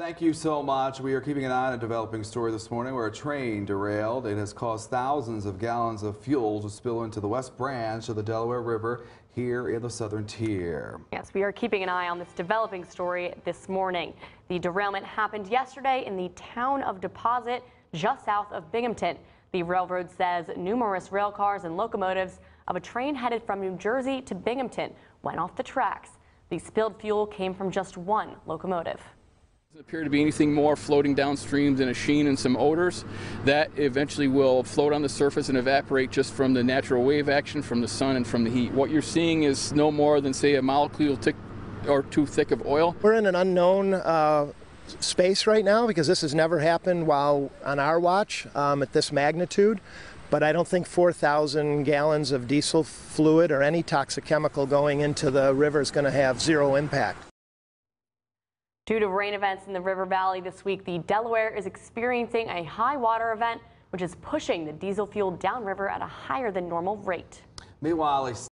Thank you so much. We are keeping an eye on a developing story this morning where a train derailed. It has caused thousands of gallons of fuel to spill into the West Branch of the Delaware River here in the southern tier. Yes, we are keeping an eye on this developing story this morning. The derailment happened yesterday in the town of Deposit, just south of Binghamton. The railroad says numerous rail cars and locomotives of a train headed from New Jersey to Binghamton went off the tracks. The spilled fuel came from just one locomotive. Doesn't appear to be anything more floating downstream than a sheen and some odors that eventually will float on the surface and evaporate just from the natural wave action from the sun and from the heat. What you're seeing is no more than say a molecule or two thick of oil. We're in an unknown uh, space right now because this has never happened while on our watch um, at this magnitude. But I don't think 4,000 gallons of diesel fluid or any toxic chemical going into the river is going to have zero impact. Due to rain events in the river valley this week, the Delaware is experiencing a high water event, which is pushing the diesel fuel downriver at a higher than normal rate. Meanwhile,